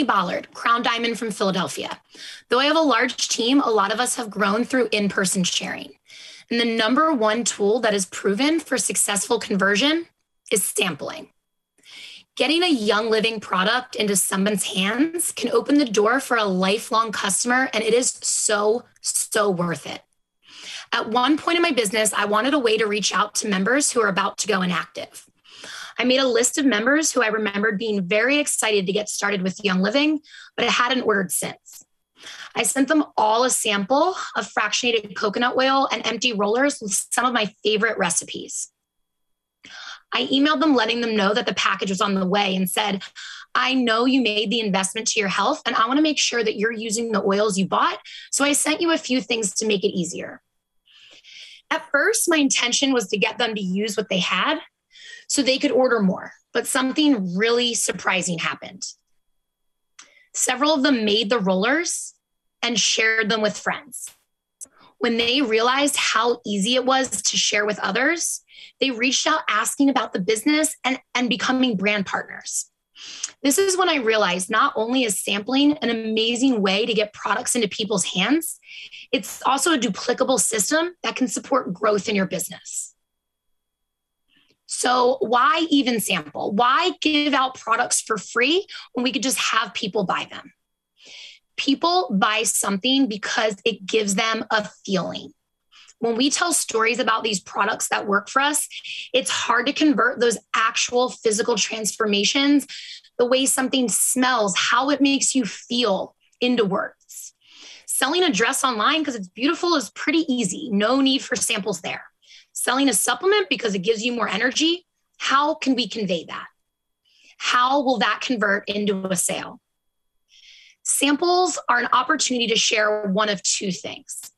Brittany Bollard, Crown Diamond from Philadelphia. Though I have a large team, a lot of us have grown through in person sharing. And the number one tool that is proven for successful conversion is sampling. Getting a Young Living product into someone's hands can open the door for a lifelong customer, and it is so, so worth it. At one point in my business, I wanted a way to reach out to members who are about to go inactive. I made a list of members who I remembered being very excited to get started with Young Living, but I hadn't ordered since. I sent them all a sample of fractionated coconut oil and empty rollers with some of my favorite recipes. I emailed them letting them know that the package was on the way and said, I know you made the investment to your health, and I want to make sure that you're using the oils you bought. So I sent you a few things to make it easier. At first, my intention was to get them to use what they had so they could order more, but something really surprising happened. Several of them made the rollers and shared them with friends. When they realized how easy it was to share with others, they reached out asking about the business and, and becoming brand partners. This is when I realized not only is sampling an amazing way to get products into people's hands, it's also a duplicable system that can support growth in your business. So, why even sample? Why give out products for free when we could just have people buy them? People buy something because it gives them a feeling when we tell stories about these products that work for us, it's hard to convert those actual physical transformations, the way something smells, how it makes you feel into words. Selling a dress online because it's beautiful is pretty easy. No need for samples there. Selling a supplement because it gives you more energy, how can we convey that? How will that convert into a sale? Samples are an opportunity to share one of two things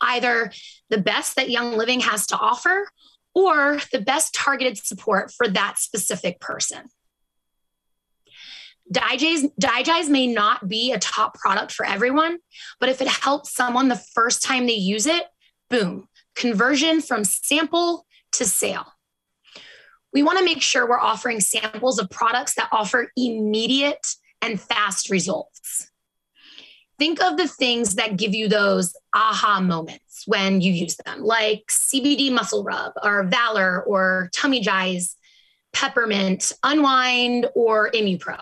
either the best that Young Living has to offer or the best targeted support for that specific person. DiGize may not be a top product for everyone, but if it helps someone the first time they use it, boom, conversion from sample to sale. We want to make sure we're offering samples of products that offer immediate and fast results think of the things that give you those aha moments when you use them, like CBD muscle rub or Valor or TummyGize, Peppermint, Unwind, or ImmuPro.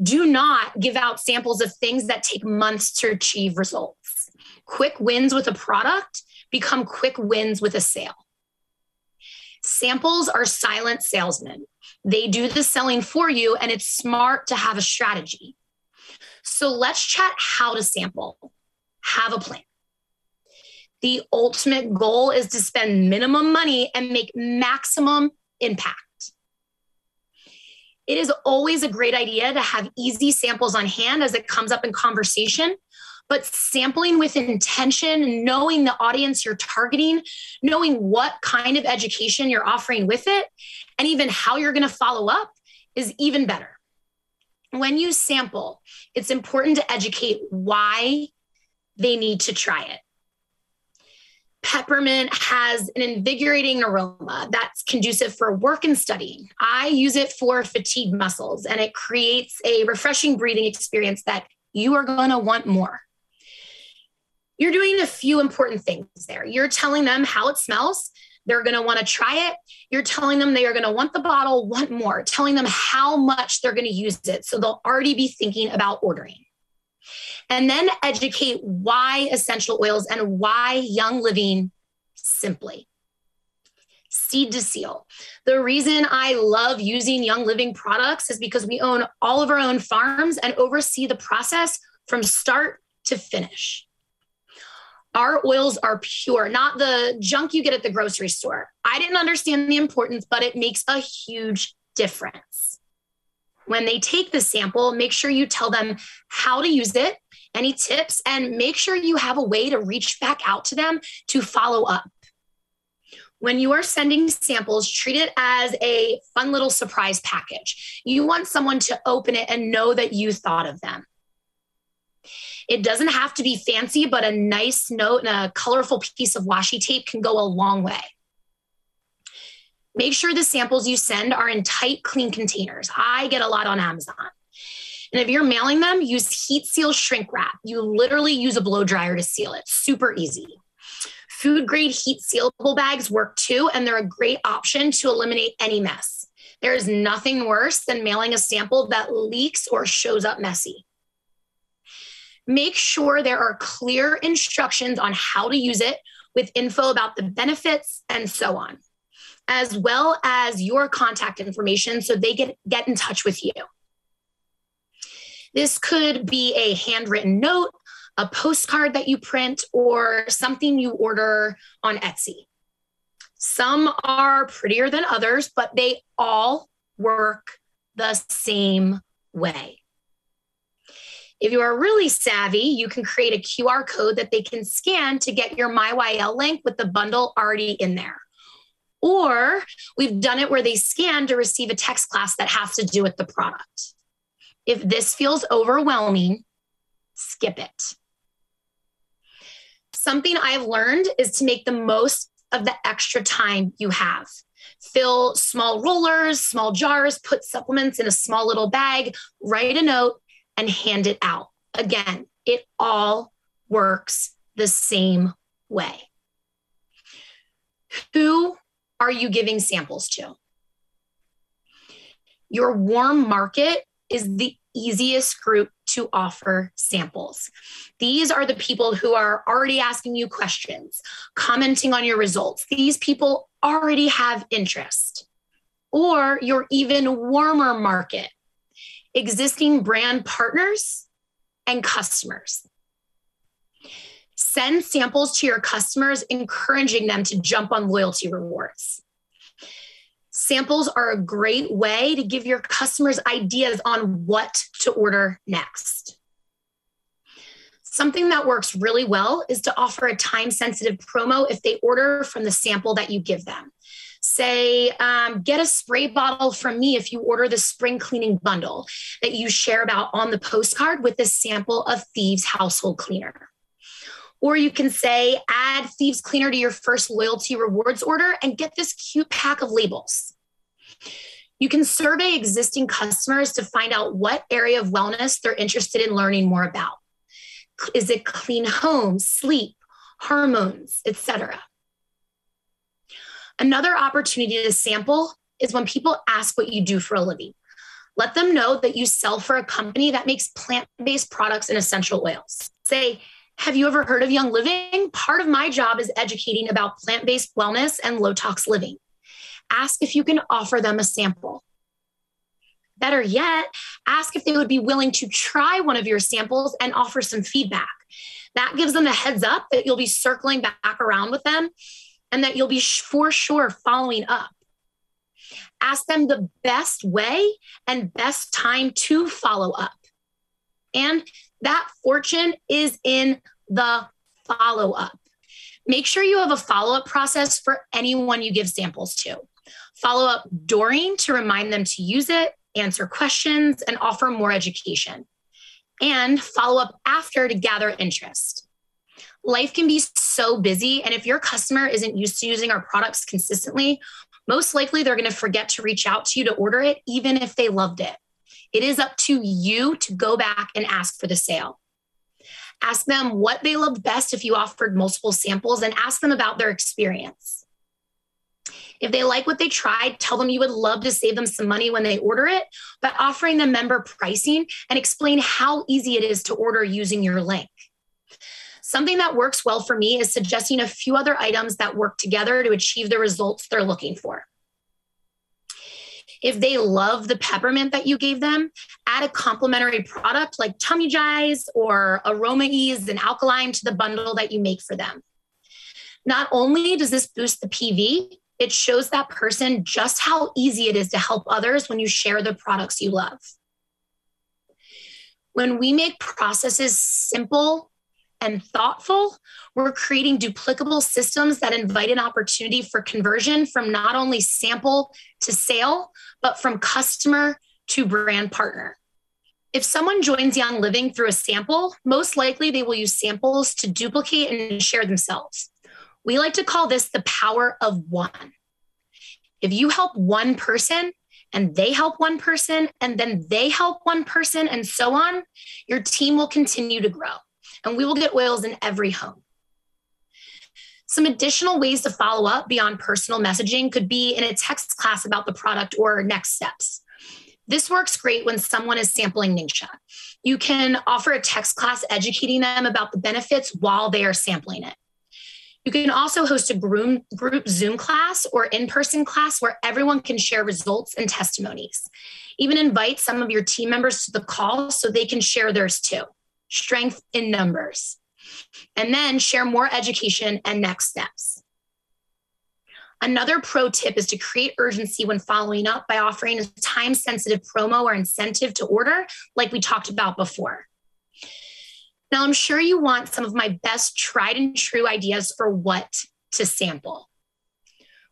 Do not give out samples of things that take months to achieve results. Quick wins with a product become quick wins with a sale. Samples are silent salesmen. They do the selling for you, and it's smart to have a strategy. So let's chat how to sample. Have a plan. The ultimate goal is to spend minimum money and make maximum impact. It is always a great idea to have easy samples on hand as it comes up in conversation, but sampling with intention, knowing the audience you're targeting, knowing what kind of education you're offering with it, and even how you're going to follow up is even better when you sample, it's important to educate why they need to try it. Peppermint has an invigorating aroma that's conducive for work and studying. I use it for fatigue muscles and it creates a refreshing breathing experience that you are going to want more. You're doing a few important things there. You're telling them how it smells, they're going to want to try it. You're telling them they are going to want the bottle, want more, telling them how much they're going to use it. So they'll already be thinking about ordering. And then educate why essential oils and why young living simply. Seed to seal. The reason I love using Young Living products is because we own all of our own farms and oversee the process from start to finish our oils are pure, not the junk you get at the grocery store. I didn't understand the importance, but it makes a huge difference. When they take the sample, make sure you tell them how to use it, any tips, and make sure you have a way to reach back out to them to follow up. When you are sending samples, treat it as a fun little surprise package. You want someone to open it and know that you thought of them. It doesn't have to be fancy, but a nice note and a colorful piece of washi tape can go a long way. Make sure the samples you send are in tight, clean containers. I get a lot on Amazon. And if you're mailing them, use heat seal shrink wrap. You literally use a blow dryer to seal it. Super easy. Food grade heat sealable bags work too, and they're a great option to eliminate any mess. There is nothing worse than mailing a sample that leaks or shows up messy. Make sure there are clear instructions on how to use it with info about the benefits and so on, as well as your contact information so they get, get in touch with you. This could be a handwritten note, a postcard that you print, or something you order on Etsy. Some are prettier than others, but they all work the same way. If you are really savvy, you can create a QR code that they can scan to get your MyYL link with the bundle already in there. Or we've done it where they scan to receive a text class that has to do with the product. If this feels overwhelming, skip it. Something I've learned is to make the most of the extra time you have. Fill small rollers, small jars, put supplements in a small little bag, write a note, and hand it out. Again, it all works the same way. Who are you giving samples to? Your warm market is the easiest group to offer samples. These are the people who are already asking you questions, commenting on your results. These people already have interest. Or your even warmer market, existing brand partners and customers. Send samples to your customers, encouraging them to jump on loyalty rewards. Samples are a great way to give your customers ideas on what to order next. Something that works really well is to offer a time sensitive promo if they order from the sample that you give them. Say, um, get a spray bottle from me if you order the spring cleaning bundle that you share about on the postcard with a sample of Thieves Household Cleaner. Or you can say, add Thieves Cleaner to your first loyalty rewards order and get this cute pack of labels. You can survey existing customers to find out what area of wellness they're interested in learning more about. Is it clean home, sleep, hormones, etc.? Another opportunity to sample is when people ask what you do for a living. Let them know that you sell for a company that makes plant based products and essential oils. Say, have you ever heard of Young Living? Part of my job is educating about plant based wellness and low tox living ask if you can offer them a sample. Better yet, ask if they would be willing to try one of your samples and offer some feedback. That gives them a heads up that you'll be circling back around with them and that you'll be for sure following up. Ask them the best way and best time to follow up. And that fortune is in the follow up. Make sure you have a follow up process for anyone you give samples to follow up during to remind them to use it, answer questions, and offer more education, and follow up after to gather interest. Life can be so busy, and if your customer isn't used to using our products consistently, most likely they're going to forget to reach out to you to order it, even if they loved it. It is up to you to go back and ask for the sale. Ask them what they loved best if you offered multiple samples and ask them about their experience. If they like what they tried, tell them you would love to save them some money when they order it by offering them member pricing and explain how easy it is to order using your link. Something that works well for me is suggesting a few other items that work together to achieve the results they're looking for. If they love the peppermint that you gave them, add a complementary product like TummyGize or AromaEase and AlkaLime to the bundle that you make for them. Not only does this boost the PV, it shows that person just how easy it is to help others when you share the products you love. When we make processes simple and thoughtful, we're creating duplicable systems that invite an opportunity for conversion from not only sample to sale, but from customer to brand partner. If someone joins Young Living through a sample, most likely they will use samples to duplicate and share themselves. We like to call this the power of one. If you help one person, and they help one person, and then they help one person, and so on, your team will continue to grow. And we will get oils in every home. Some additional ways to follow up beyond personal messaging could be in a text class about the product or next steps. This works great when someone is sampling Ningxia. You can offer a text class educating them about the benefits while they are sampling it. You can also host a group, group Zoom class or in person class where everyone can share results and testimonies. Even invite some of your team members to the call so they can share theirs too. Strength in numbers. And then share more education and next steps. Another pro tip is to create urgency when following up by offering a time sensitive promo or incentive to order, like we talked about before. Now, I'm sure you want some of my best tried and true ideas for what to sample.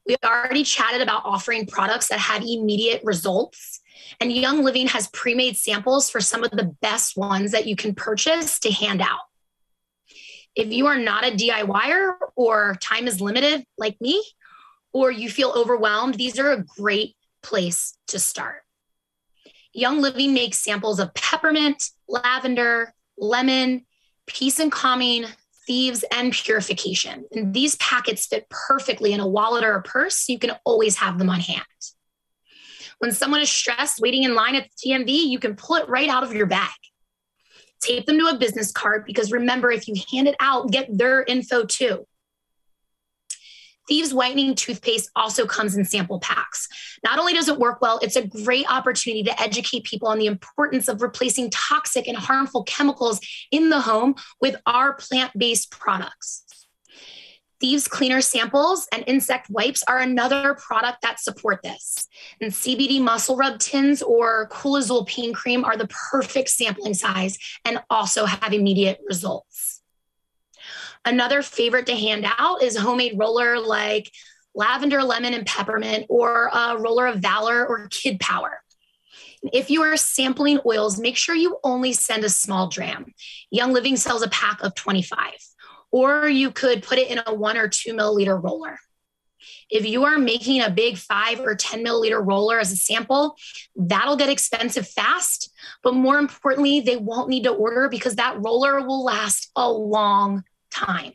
We already chatted about offering products that have immediate results, and Young Living has pre made samples for some of the best ones that you can purchase to hand out. If you are not a DIYer or time is limited like me, or you feel overwhelmed, these are a great place to start. Young Living makes samples of peppermint, lavender, lemon, peace and calming, thieves, and purification. And these packets fit perfectly in a wallet or a purse. So you can always have them on hand. When someone is stressed waiting in line at the DMV, you can pull it right out of your bag. Tape them to a business card because remember, if you hand it out, get their info too. Thieves Whitening toothpaste also comes in sample packs. Not only does it work well, it's a great opportunity to educate people on the importance of replacing toxic and harmful chemicals in the home with our plant based products. Thieves cleaner samples and insect wipes are another product that support this. And CBD muscle rub tins or Cool Azul pain cream are the perfect sampling size and also have immediate results. Another favorite to hand out is homemade roller like lavender, lemon, and peppermint, or a roller of valor or kid power. If you are sampling oils, make sure you only send a small dram. Young Living sells a pack of 25, or you could put it in a one or two milliliter roller. If you are making a big five or 10 milliliter roller as a sample, that'll get expensive fast. But more importantly, they won't need to order because that roller will last a long time.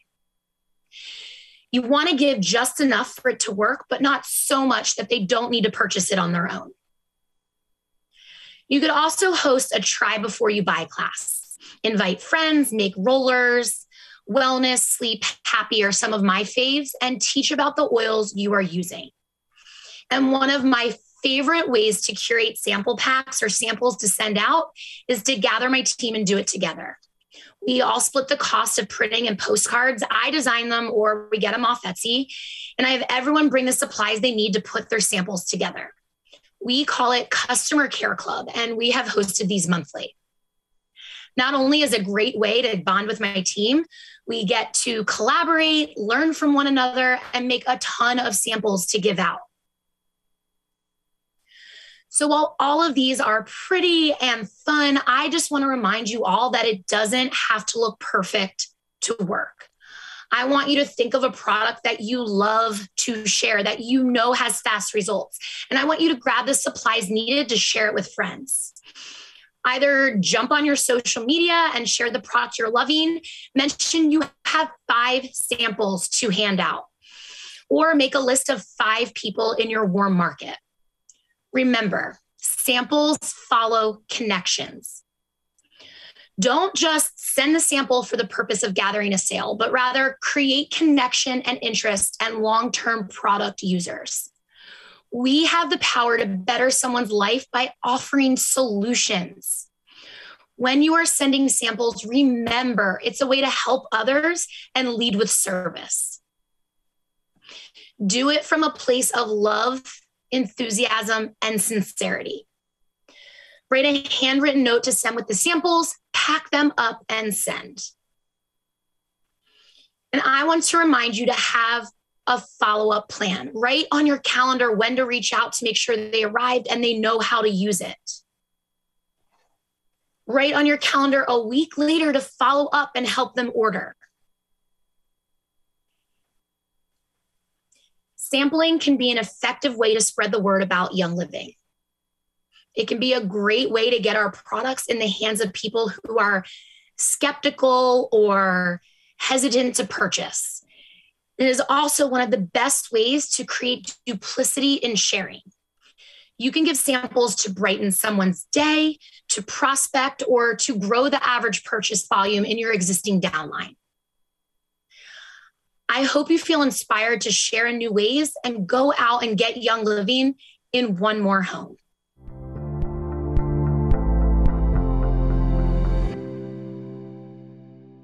You want to give just enough for it to work, but not so much that they don't need to purchase it on their own. You could also host a try before you buy class. Invite friends, make rollers, wellness, sleep, happy are some of my faves, and teach about the oils you are using. And one of my favorite ways to curate sample packs or samples to send out is to gather my team and do it together. We all split the cost of printing and postcards. I design them or we get them off Etsy. And I have everyone bring the supplies they need to put their samples together. We call it Customer Care Club, and we have hosted these monthly. Not only is a great way to bond with my team, we get to collaborate, learn from one another, and make a ton of samples to give out. So while all of these are pretty and fun, I just want to remind you all that it doesn't have to look perfect to work. I want you to think of a product that you love to share, that you know has fast results. And I want you to grab the supplies needed to share it with friends. Either jump on your social media and share the product you're loving, mention you have five samples to hand out, or make a list of five people in your warm market. Remember, samples follow connections. Don't just send the sample for the purpose of gathering a sale, but rather create connection and interest and long term product users. We have the power to better someone's life by offering solutions. When you are sending samples, remember it's a way to help others and lead with service. Do it from a place of love enthusiasm, and sincerity. Write a handwritten note to send with the samples, pack them up, and send. And I want to remind you to have a follow up plan. Write on your calendar when to reach out to make sure they arrived and they know how to use it. Write on your calendar a week later to follow up and help them order. Sampling can be an effective way to spread the word about Young Living. It can be a great way to get our products in the hands of people who are skeptical or hesitant to purchase. It is also one of the best ways to create duplicity in sharing. You can give samples to brighten someone's day, to prospect, or to grow the average purchase volume in your existing downline. I hope you feel inspired to share in new ways and go out and get Young Living in one more home.